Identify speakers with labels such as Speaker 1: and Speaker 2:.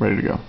Speaker 1: ready to go.